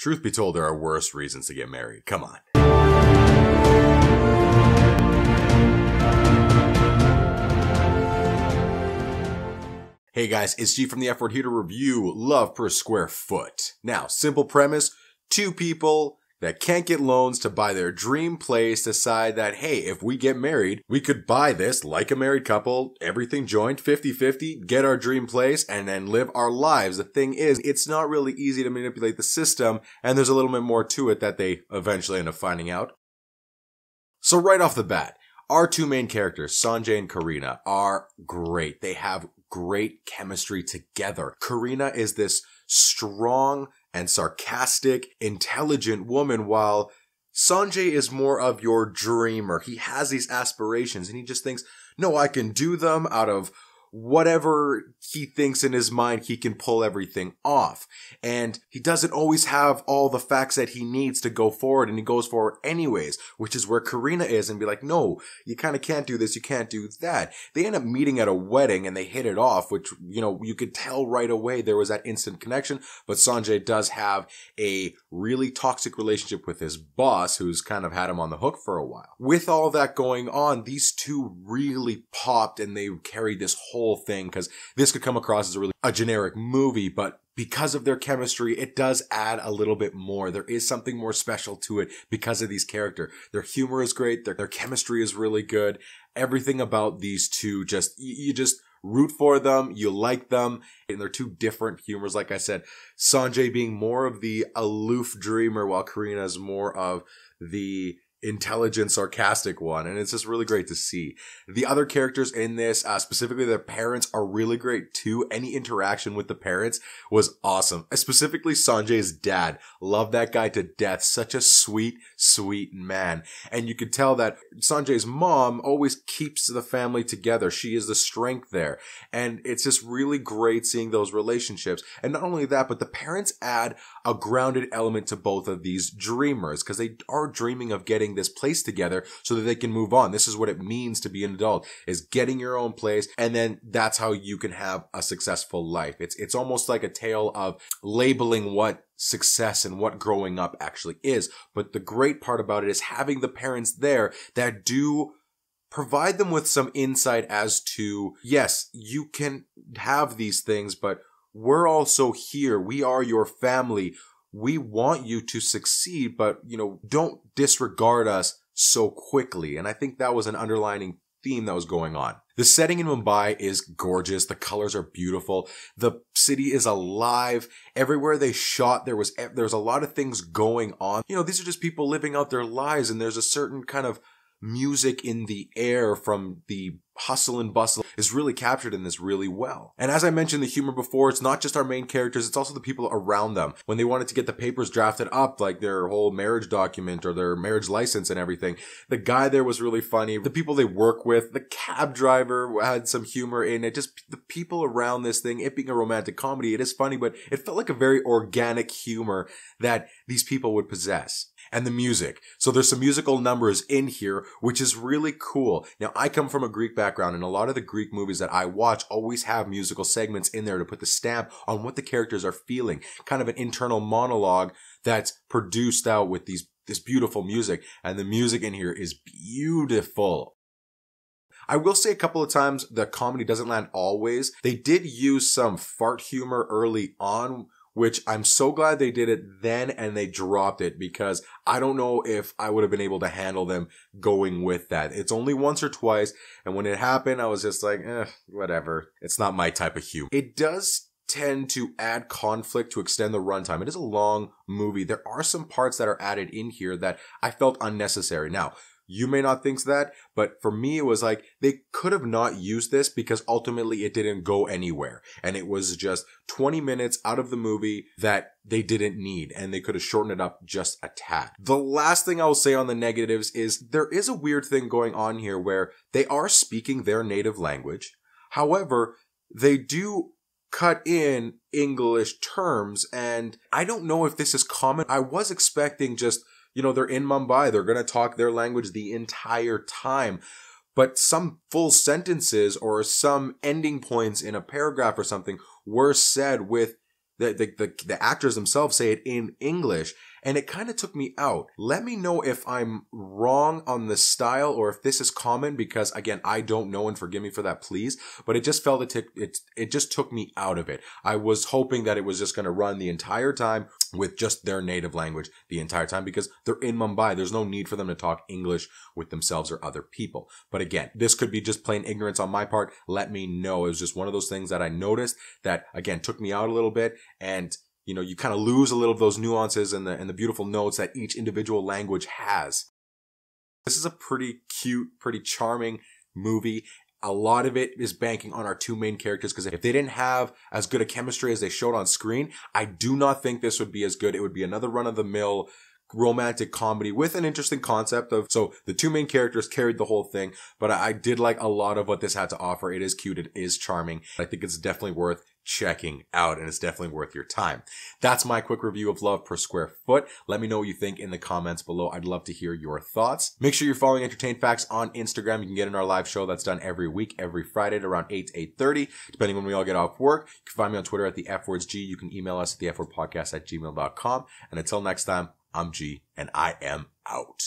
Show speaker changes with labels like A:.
A: Truth be told, there are worse reasons to get married. Come on. Hey guys, it's G from the EF Word here to review Love Per Square Foot. Now, simple premise, two people that can't get loans to buy their dream place decide that, hey, if we get married, we could buy this like a married couple, everything joined 50-50, get our dream place, and then live our lives. The thing is, it's not really easy to manipulate the system, and there's a little bit more to it that they eventually end up finding out. So right off the bat, our two main characters, Sanjay and Karina, are great. They have great chemistry together. Karina is this strong and sarcastic, intelligent woman while Sanjay is more of your dreamer. He has these aspirations and he just thinks, no, I can do them out of whatever he thinks in his mind, he can pull everything off. And he doesn't always have all the facts that he needs to go forward and he goes forward anyways, which is where Karina is and be like, no, you kind of can't do this. You can't do that. They end up meeting at a wedding and they hit it off, which, you know, you could tell right away there was that instant connection. But Sanjay does have a really toxic relationship with his boss who's kind of had him on the hook for a while. With all that going on, these two really popped and they carried this whole whole thing because this could come across as a really a generic movie, but because of their chemistry, it does add a little bit more. There is something more special to it because of these characters. Their humor is great. Their, their chemistry is really good. Everything about these two just, you, you just root for them. You like them. And they're two different humors. Like I said, Sanjay being more of the aloof dreamer while Karina is more of the intelligent, sarcastic one. And it's just really great to see. The other characters in this, uh, specifically their parents are really great too. Any interaction with the parents was awesome. Specifically Sanjay's dad. Love that guy to death. Such a sweet, sweet man. And you could tell that Sanjay's mom always keeps the family together. She is the strength there. And it's just really great seeing those relationships. And not only that, but the parents add a grounded element to both of these dreamers because they are dreaming of getting this place together so that they can move on. This is what it means to be an adult is getting your own place. And then that's how you can have a successful life. It's, it's almost like a tale of labeling what success and what growing up actually is. But the great part about it is having the parents there that do provide them with some insight as to, yes, you can have these things, but we're also here. We are your family we want you to succeed, but you know, don't disregard us so quickly. And I think that was an underlining theme that was going on. The setting in Mumbai is gorgeous. The colors are beautiful. The city is alive. Everywhere they shot, there was, there was a lot of things going on. You know, these are just people living out their lives and there's a certain kind of music in the air from the hustle and bustle is really captured in this really well. And as I mentioned the humor before, it's not just our main characters, it's also the people around them. When they wanted to get the papers drafted up, like their whole marriage document or their marriage license and everything, the guy there was really funny. The people they work with, the cab driver had some humor in it. Just the people around this thing, it being a romantic comedy, it is funny, but it felt like a very organic humor that these people would possess and the music. So there's some musical numbers in here, which is really cool. Now, I come from a Greek background and a lot of the Greek movies that I watch always have musical segments in there to put the stamp on what the characters are feeling. Kind of an internal monologue that's produced out with these, this beautiful music. And the music in here is beautiful. I will say a couple of times the comedy doesn't land always. They did use some fart humor early on which I'm so glad they did it then and they dropped it because I don't know if I would have been able to handle them going with that. It's only once or twice. And when it happened, I was just like, eh, whatever. It's not my type of humor. It does tend to add conflict to extend the runtime. It is a long movie. There are some parts that are added in here that I felt unnecessary. Now, you may not think that, but for me, it was like they could have not used this because ultimately it didn't go anywhere. And it was just 20 minutes out of the movie that they didn't need and they could have shortened it up just a tad. The last thing I'll say on the negatives is there is a weird thing going on here where they are speaking their native language. However, they do cut in English terms and I don't know if this is common. I was expecting just you know, they're in Mumbai. They're going to talk their language the entire time. But some full sentences or some ending points in a paragraph or something were said with the, the, the, the actors themselves say it in English and it kind of took me out. Let me know if I'm wrong on the style or if this is common because again, I don't know and forgive me for that, please. But it just felt it, it, it just took me out of it. I was hoping that it was just going to run the entire time with just their native language the entire time because they're in Mumbai. There's no need for them to talk English with themselves or other people. But again, this could be just plain ignorance on my part. Let me know. It was just one of those things that I noticed that again took me out a little bit and you know, you kind of lose a little of those nuances and the, and the beautiful notes that each individual language has. This is a pretty cute, pretty charming movie. A lot of it is banking on our two main characters because if they didn't have as good a chemistry as they showed on screen, I do not think this would be as good. It would be another run of the mill romantic comedy with an interesting concept of so the two main characters carried the whole thing but I, I, did like a lot of what this had to offer it is cute it is charming i think it's definitely worth checking out and it's definitely worth your time. That's my quick review of Love per Square Foot. Let me know what you think in the comments below. I'd love to hear your thoughts. Make sure you're following Entertain Facts on Instagram. You can get in our live show that's done every week, every Friday at around 8 to 8.30, depending when we all get off work. You can find me on Twitter at the F words G. You can email us at the F word podcast at gmail.com. And until next time, I'm G and I am out.